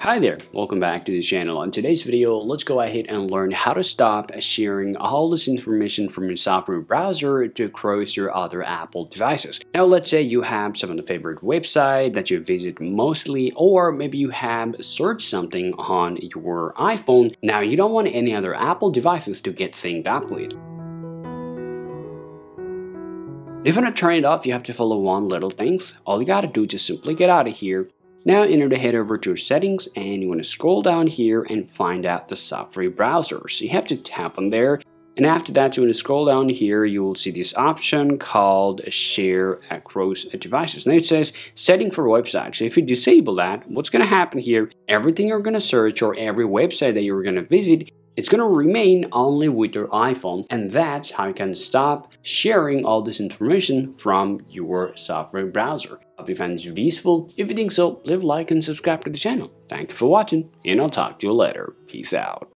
Hi there, welcome back to the channel. On today's video, let's go ahead and learn how to stop sharing all this information from your Safari browser to across your other Apple devices. Now let's say you have some of the favorite website that you visit mostly or maybe you have searched something on your iPhone. Now you don't want any other Apple devices to get synced up with. If you want to turn it off, you have to follow one little things. All you gotta do is just simply get out of here now in order to head over to settings and you want to scroll down here and find out the Safari browser. So you have to tap on there and after that you want to scroll down here you will see this option called share across devices. Now it says setting for websites. So if you disable that what's going to happen here everything you're going to search or every website that you're going to visit it's going to remain only with your iPhone and that's how you can stop sharing all this information from your Safari browser. Hope you found this useful. If you think so, leave a like and subscribe to the channel. Thank you for watching and I'll talk to you later. Peace out.